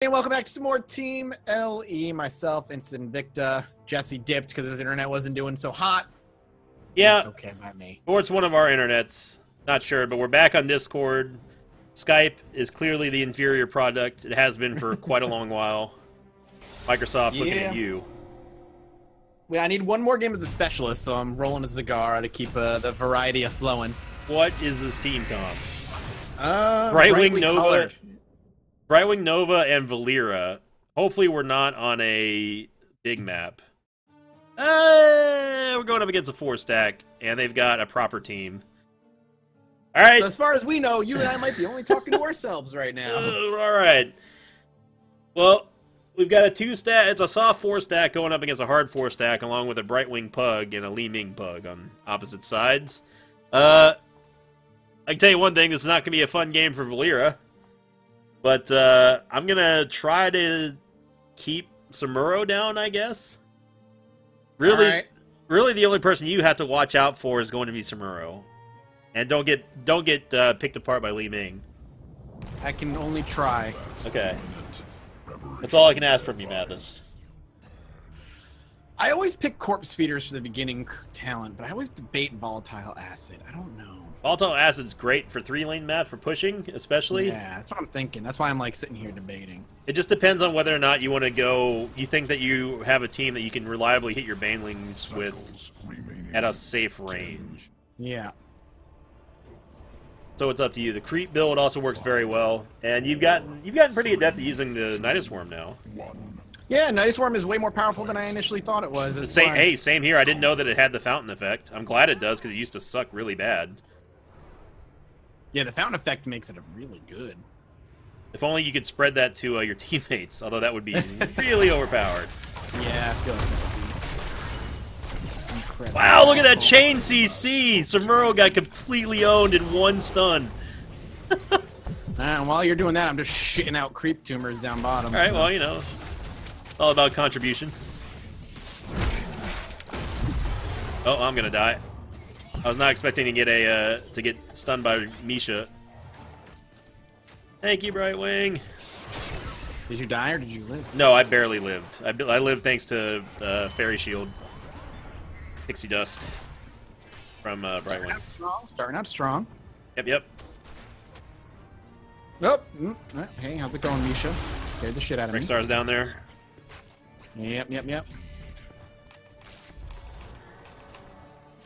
And welcome back to some more Team LE. Myself, Instant Invicta. Jesse dipped because his internet wasn't doing so hot. Yeah, It's okay by me. or it's one of our internets. Not sure, but we're back on Discord. Skype is clearly the inferior product. It has been for quite a long while. Microsoft looking at you. Well, I need one more game as a specialist, so I'm rolling a cigar to keep uh, the variety of flowing. What is this team comp? Uh, Brightwing brightly Nova. colored. Brightwing Nova and Valeera. Hopefully, we're not on a big map. Uh, we're going up against a four stack, and they've got a proper team. All right, So as far as we know, you and I might be only talking to ourselves right now. Uh, all right. Well, we've got a two stack. It's a soft four stack going up against a hard four stack, along with a Brightwing Pug and a Li Ming Pug on opposite sides. Uh, I can tell you one thing: this is not going to be a fun game for Valeera. But uh, I'm gonna try to keep Samuro down. I guess. Really, All right. really, the only person you have to watch out for is going to be Samuro, and don't get don't get uh, picked apart by Li Ming. I can only try. Okay. That's all I can ask from you, Mathas. I always pick corpse feeders for the beginning talent, but I always debate volatile acid. I don't know. Volatile acid's great for three lane map for pushing, especially. Yeah, that's what I'm thinking. That's why I'm like sitting here debating. It just depends on whether or not you want to go. You think that you have a team that you can reliably hit your banelings with at a safe range. Yeah. So it's up to you. The creep build also works very well, and you've gotten you've gotten pretty adept at using the Nydus Worm now. Yeah, Nydus Worm is way more powerful than I initially thought it was. Same, hey, same here. I didn't know that it had the fountain effect. I'm glad it does because it used to suck really bad. Yeah, the fountain effect makes it really good. If only you could spread that to uh, your teammates, although that would be really overpowered. Yeah, I feel like that would be incredible. Wow, look at that chain CC! Samuro got completely owned in one stun. And while you're doing that, I'm just shitting out creep tumors down bottom. Alright, so- well, you know, all about contribution. Oh, I'm gonna die. I was not expecting to get a uh, to get stunned by Misha. Thank you, Brightwing. Did you die or did you live? No, I barely lived. I, I lived thanks to uh, Fairy Shield, Pixie Dust from uh, out strong. Starting out strong. Yep, yep. Oh, mm, hey, how's it going, Misha? Scared the shit out of me. Brickstar's down there. Yep, yep, yep.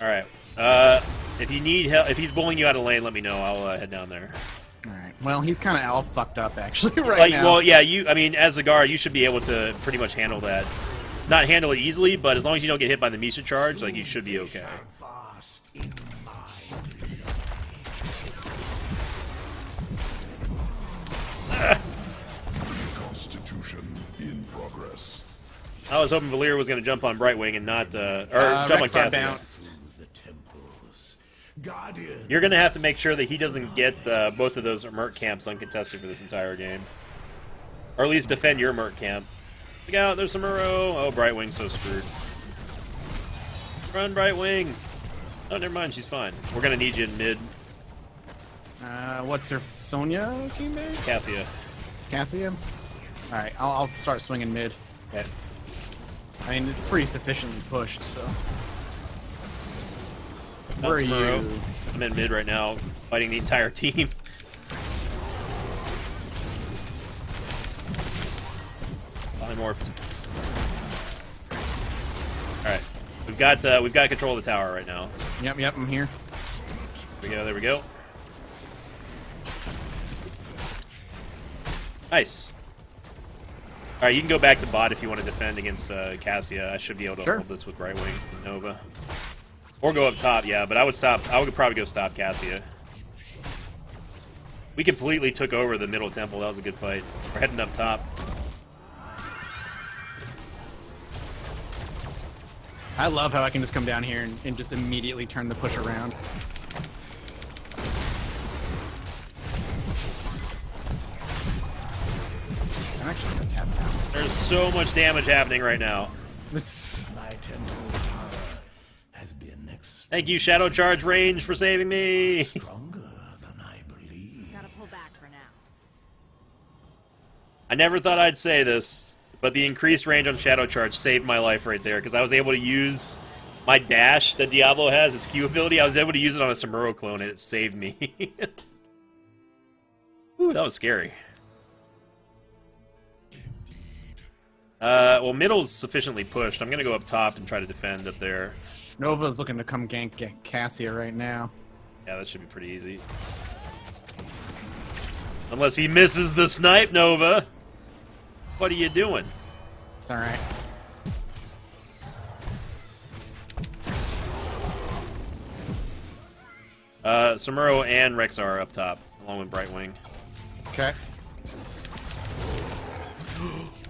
All right. Uh, if you need help, if he's bullying you out of lane, let me know. I'll uh, head down there. All right. Well, he's kind of all fucked up actually right like, now. well, yeah, you. I mean, as a guard, you should be able to pretty much handle that. Not handle it easily, but as long as you don't get hit by the Misha charge, like you should be okay. Constitution in progress. I was hoping Valeera was going to jump on Brightwing and not, uh, or uh, jump on Rexxar Cassia. bounced. The temples. Guardian. You're going to have to make sure that he doesn't get uh, both of those Merc camps uncontested for this entire game, or at least defend your Merc camp. Look out! There's Samuro. Oh, Brightwing's so screwed. Run, Brightwing. Oh, never mind. She's fine. We're going to need you in mid, Uh, what's her? Sonya came back? Cassia. Cassia? All right, I'll, I'll start swinging mid. Okay. I mean, it's pretty sufficiently pushed, so. Not Where are Samuro. you? I'm in mid right now, fighting the entire team. Polymorphed. Alright. We've got uh, we've got control of the tower right now. Yep, yep, I'm here. There we go, there we go. Nice. Alright, you can go back to bot if you want to defend against uh, Cassia. I should be able to Sure. hold this with Brightwing Nova. Or go up top, yeah, but I would stop I would probably go stop Cassia. We completely took over the middle temple. That was a good fight. We're heading up top. I love how I can just come down here and, and just immediately turn the push around. I'm actually gonna tap down. There's so much damage happening right now. This Thank you, Shadow Charge Range, for saving me. stronger than I believe. Gotta pull back for now. I never thought I'd say this, but the increased range on Shadow Charge saved my life right there because I was able to use my dash that Diablo has, its Q ability. I was able to use it on a Samuro clone, and it saved me. Ooh, that was scary. Uh, well, middle's sufficiently pushed. I'm gonna go up top and try to defend up there. Nova's looking to come gank Cassia right now. Yeah, that should be pretty easy. Unless he misses the snipe, Nova. What are you doing? It's alright. Uh, Samuro and Rexxar are up top, along with Brightwing. Okay.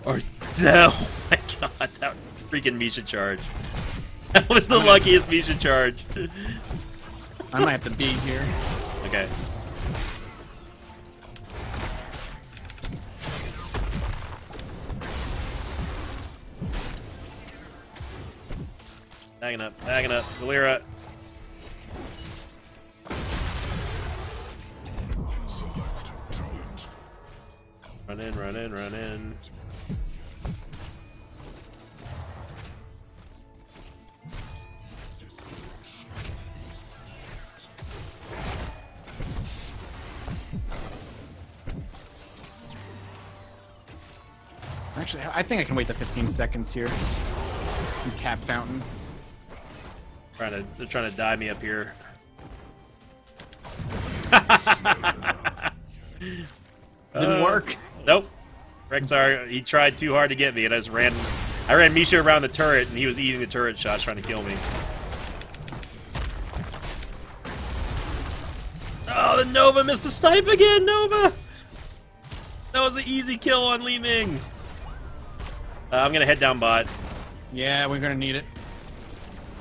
Or, oh my god, that freaking Misha charge. That was the luckiest Misha charge. I might have to be here. Okay. Bagging up, bagging up. Valeera. Run in, run in, run in. I think I can wait the 15 seconds here. And tap fountain. Trying to, they're trying to die me up here. Didn't Uh, work. Nope. Rexxar, he tried too hard to get me, and I just ran. I ran Misha around the turret, and he was eating the turret shots, trying to kill me. Oh, the Nova missed the snipe again, Nova! That was an easy kill on Li Ming. Uh, I'm gonna head down bot. Yeah, we're gonna need it.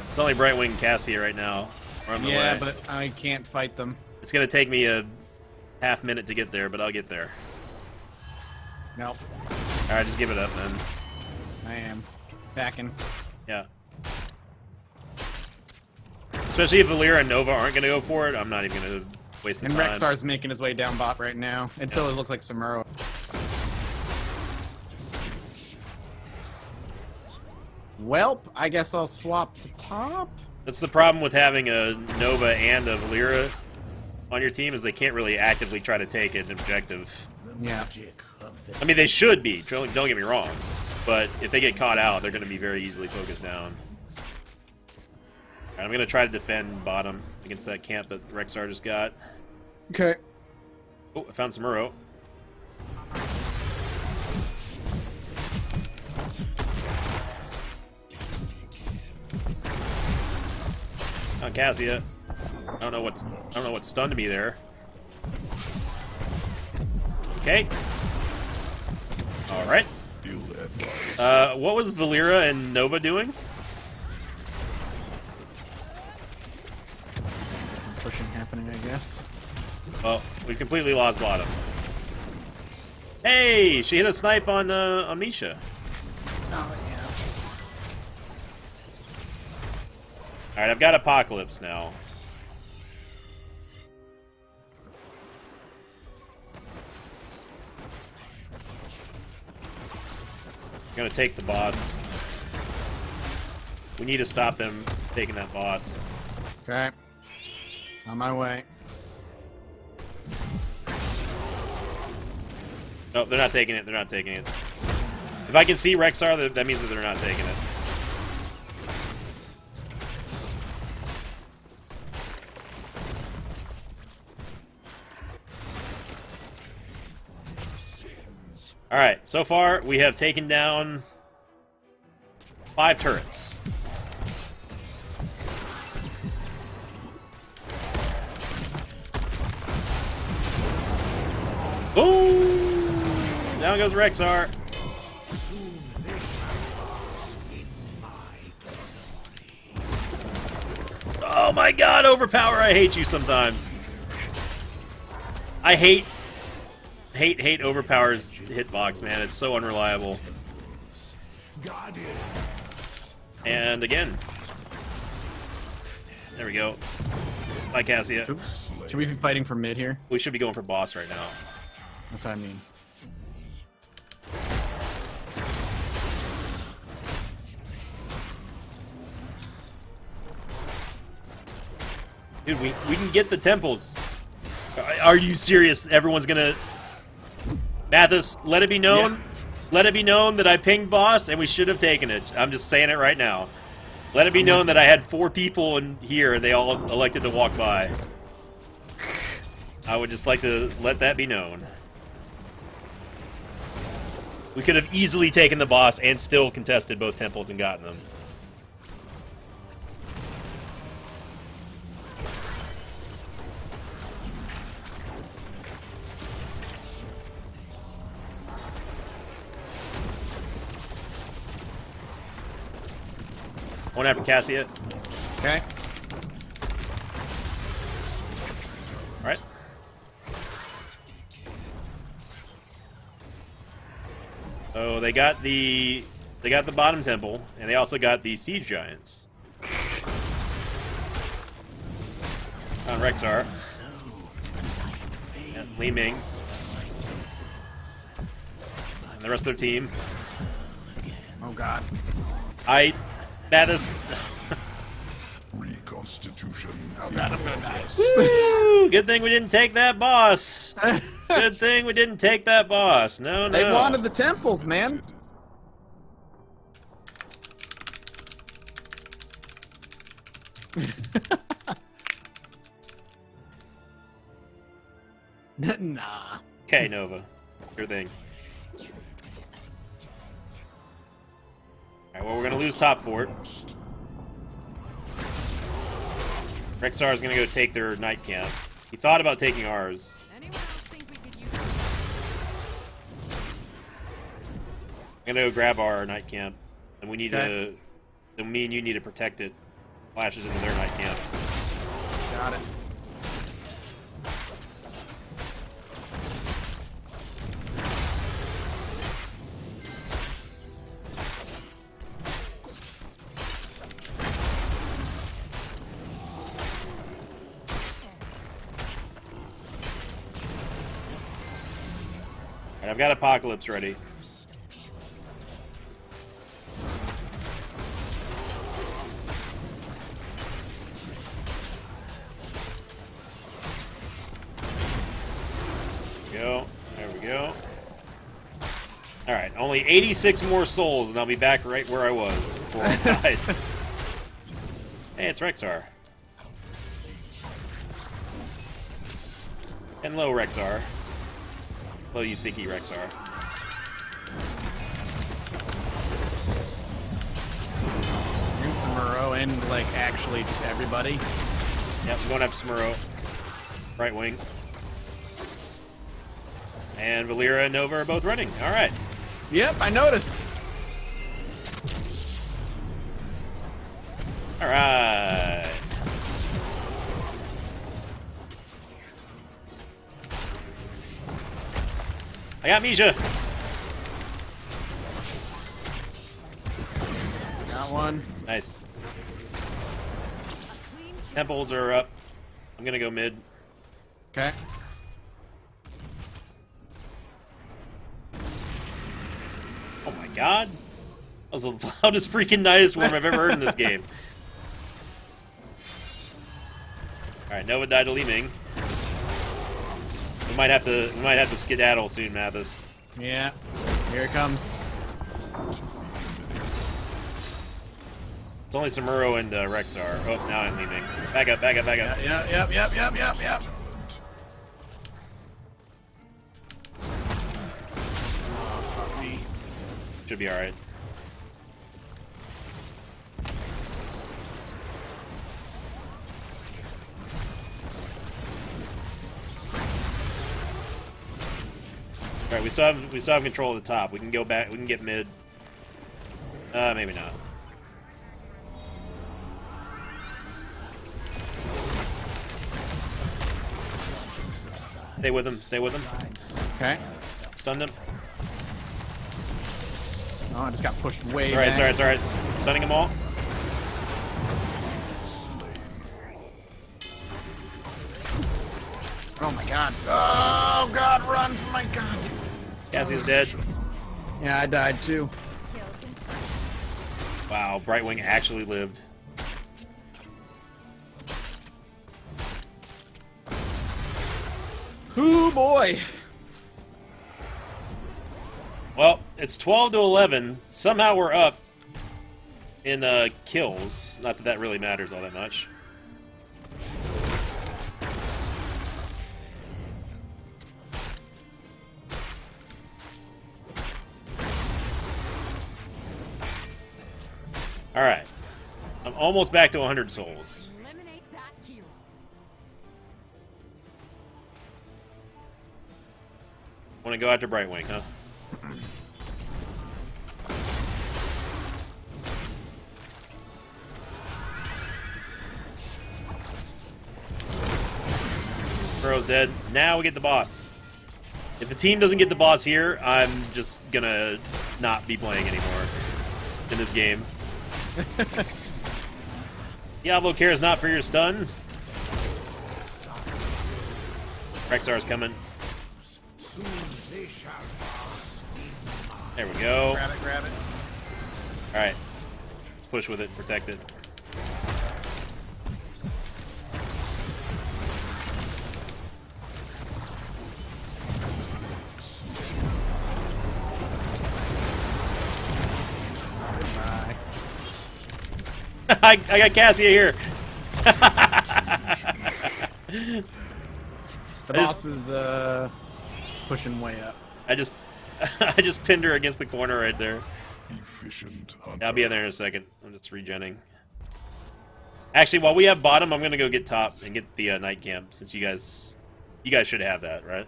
It's only Brightwing and Cassia right now. On the Yeah, way. but I can't fight them. It's gonna take me a half minute to get there, but I'll get there. Nope. Alright, just give it up, man. I am. Backing. Yeah. Especially if Valeera and Nova aren't going to go for it, I'm not even going to waste the And time. And Rexxar's making his way down bot right now. And so it looks like Samuro. Welp, I guess I'll swap to top. That's the problem with having a Nova and a Valeera on your team is they can't really actively try to take an objective. Yeah. magic of the I mean, they should be. Don't, don't get me wrong, but if they get caught out, they're going to be very easily focused down. Alright, I'm going to try to defend bottom against that camp that Rexxar just got. Okay. Oh, I found Samuro. On Cassia. I don't know what's I don't know what stunned me there. Okay. Alright. Uh, what was Valeera and Nova doing? Some pushing happening, I guess. Well, we completely lost bottom. Hey, she hit a snipe on uh, on Misha. All right, I've got Apocalypse now. I'm gonna take the boss. We need to stop them taking that boss. Okay. On my way. No, they're not taking it. They're not taking it. If I can see Rexxar, that, that means that they're not taking it. So far, we have taken down five turrets. Boom! Down goes Rexxar. Oh my god, Overpower, I hate you sometimes. I hate, hate hate overpowers hitbox, man. It's so unreliable. And again. There we go. Bye, Cassia. Should we be fighting for mid here? We should be going for boss right now. That's what I mean. Dude, we, we can get the temples. Are you serious? Everyone's gonna Mathas, let it be known. Yeah. Let it be known that I pinged boss and we should have taken it. I'm just saying it right now. Let it be known that I had four people in here and they all elected to walk by. I would just like to let that be known. We could have easily taken the boss and still contested both temples and gotten them. One after Cassia. Okay. Alright. Oh, they got the they got the bottom temple, and they also got the siege giants. On Rexxar. And Li Ming. And the rest of their team. Oh god. I that is Reconstitution. Oh god, I'm. Woo! Good thing we didn't take that boss. Good thing we didn't take that boss. No, no. they wanted the temples, man. nah. Okay, Nova. Your thing. Alright, well, we're gonna lose top fort. Rexxar is gonna go take their night camp. He thought about taking ours. Anyone else think we could use I'm gonna go grab our night camp, and we need Okay. to. Then me and you need to protect it. Flashes into their night camp. Got it. I've got Apocalypse ready. Go. There we go. Alright, only 86 more souls, and I'll be back right where I was before I died. hey, it's Rexxar. And low Rexxar. Low you sticky Rexxar. And Samuro and like actually just everybody. Yep, I'm going after Samuro. Right wing. And Valeera and Nova are both running. Alright. Yep, I noticed. Alright. I got Misha. Got one. Nice. Temples are up. I'm gonna go mid. Okay. Oh my god. That was the loudest freaking Nydus worm I've ever heard in this game. Alright, Nova died to Li Ming. We might have to we might have to skedaddle soon, Mathas. Yeah. Here it comes. It's only Samuro and uh, Rexxar. Oh, now I'm leaving. Back up, back up, back up. Yep, yep, yep, yep, yep, yep. Oh, fuck me. Should be alright. Alright, we still have we still have control of the top. We can go back we can get mid. Uh maybe not. Stay with him, stay with him. Okay. Stunned him. Oh, I just got pushed way Alright, alright, it's alright. Stunning them all. Oh my god. Oh god, run for my god. Cassie's dead. Yeah, I died too. Wow, Brightwing actually lived. Ooh boy! Well, it's 12 to 11. Somehow we're up in uh, kills. Not that that really matters all that much. All right. I'm almost back to 100 souls. Eliminate that hero. Want to go after Brightwing, huh? Burrow's dead. Now we get the boss. If the team doesn't get the boss here, I'm just gonna not be playing anymore in this game. Diablo cares not for your stun. Rexxar's coming. There we go. Grab it, grab it. Alright. Push with it, protect it. I, I got Cassia here. The I just- boss is uh, pushing way up. I just I just pinned her against the corner right there. Efficient hunter. I'll be in there in a second. I'm just regenning. Actually, while we have bottom, I'm gonna go get top and get the uh, night camp since you guys you guys should have that, right?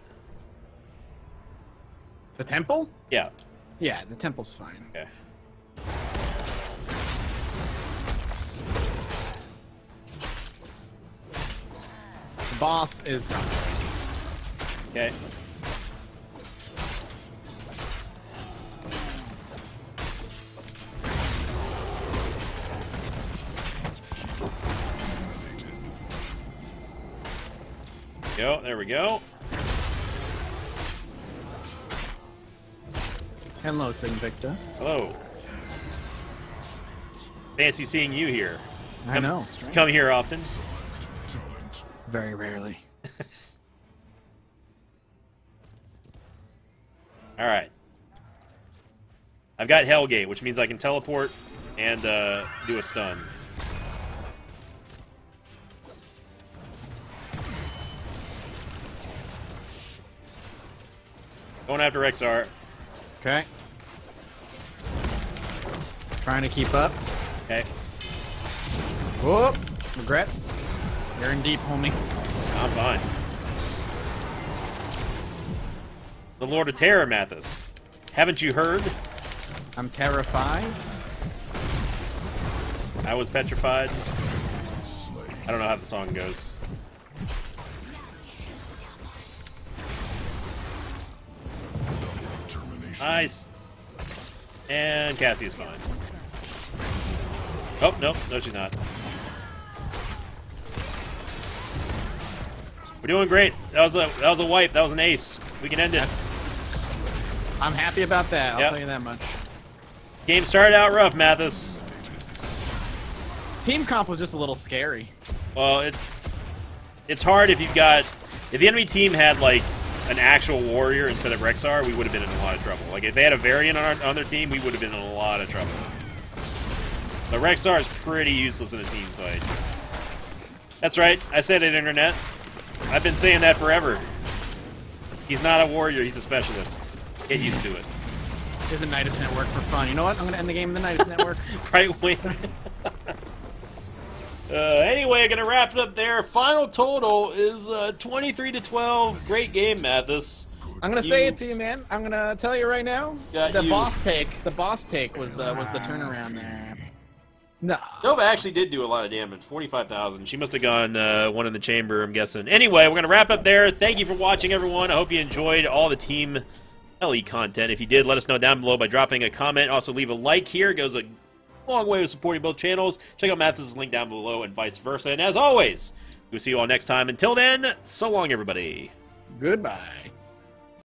The temple? Yeah. Yeah, the temple's fine. Okay. Boss is done. Okay. Go. There we go. Hello, Sinvicta. Hello. Fancy seeing you here. I know. Strange. Come here often. Very rarely. All right. I've got Hellgate, which means I can teleport and uh, do a stun. Going after Rexxar. Okay. Trying to keep up. Okay, Whoop. Regrets. You're in deep, homie. I'm fine. The Lord of Terror, Mathas. Haven't you heard? I'm terrified. I was petrified. I don't know how the song goes. Nice. And Cassie is fine. Oh, no, no, she's not. We're doing great. That was a that was a wipe. That was an ace. We can end it. That's. I'm happy about that. I'll Yep. tell you that much. Game started out rough, Mathas. Team comp was just a little scary. Well, it's it's hard if you've got if the enemy team had like an actual warrior instead of Rexxar, we would have been in a lot of trouble. Like if they had a Varian on, our, on their team, we would have been in a lot of trouble. But Rexxar is pretty useless in a team fight. That's right. I said it, internet. I've been saying that forever. He's not a warrior. He's a specialist. Get used to it. Here's a Nydus Network for fun. You know what? I'm gonna end the game in the Nydus Network. right wing. uh, anyway, gonna wrap it up there. Final total is uh, 23 to 12. Great game, Mathas. I'm gonna say it to you, man. I'm gonna tell you right now. Got the you. boss take, the boss take was the was the turnaround there. No. Nova actually did do a lot of damage 45,000. She must have gone uh, one in the chamber, I'm guessing. Anyway, we're going to wrap up there. Thank you for watching, everyone. I hope you enjoyed all the Team LE content. If you did, let us know down below by dropping a comment. Also, leave a like here. It goes a long way with supporting both channels. Check out Mathas' link down below and vice versa. And as always, we'll see you all next time. Until then, so long, everybody. Goodbye.